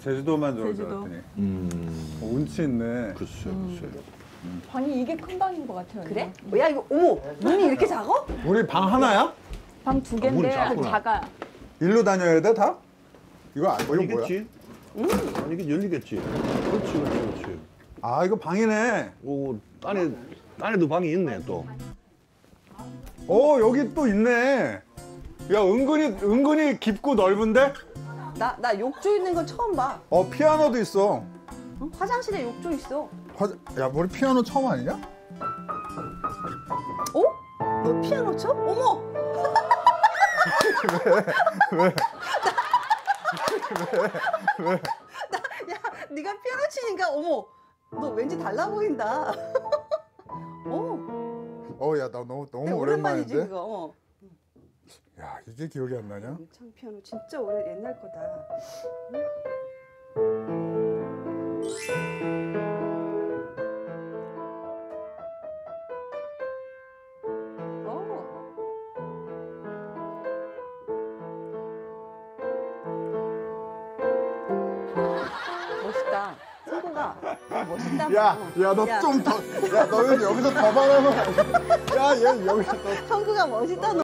제주도만 제주도. 알았더니 음. 어, 운치 있네. 글쎄, 글쎄. 방이 이게 큰 방인 것 같아요. 그래? 야 이거 어머 문이 이렇게 작아? 우리 방 하나야? 방두 아, 개인데 작구나. 작아요. 일로 다녀야 돼 다? 이거 아, 이거 뭐야? 아니겠지? 아니, 이게 열리겠지. 그렇지, 그렇지, 그렇지. 아 이거 방이네. 오, 딴에, 딴에도 방이 있네, 또. 어 여기 또 있네. 야 은근히 은근히 깊고 넓은데? 나 나 욕조 있는 건 처음 봐. 어 피아노도 있어. 응? 화장실에 욕조 있어. 화자... 야 우리 피아노 처음 아니냐? 어? 너 피아노 쳐? 어머. 왜? 왜? 나, 야, 네가 피아노 치니까 어머. 너 왠지 달라 보인다. 어, 어 야 나 너무 너무 오랜만이지 오랜만인데. 그거. 어. 야 이게 기억이 안 나냐? 창 피아노 진짜 오래 옛날 거다. 어. 멋있다. 멋있다. 야, 야, 너좀 더, 야, 너는 여기서 더 말하면, 야, 얘 여기서 더 형구가 멋있다. 너.